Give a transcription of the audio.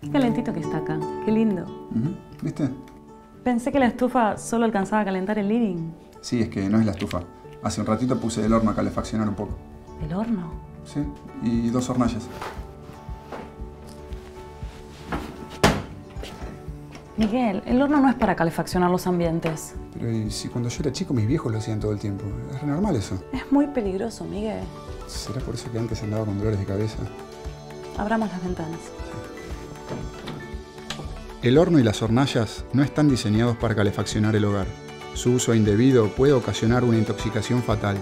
Qué calentito que está acá. Qué lindo. ¿Viste? Pensé que la estufa solo alcanzaba a calentar el living. Sí, es que no es la estufa. Hace un ratito puse el horno a calefaccionar un poco. ¿El horno? Sí, y dos hornallas. Miguel, el horno no es para calefaccionar los ambientes. Pero ¿y si cuando yo era chico mis viejos lo hacían todo el tiempo? Es normal eso. Es muy peligroso, Miguel. ¿Será por eso que antes andaba con dolores de cabeza? Abramos las ventanas. El horno y las hornallas no están diseñados para calefaccionar el hogar. Su uso indebido puede ocasionar una intoxicación fatal.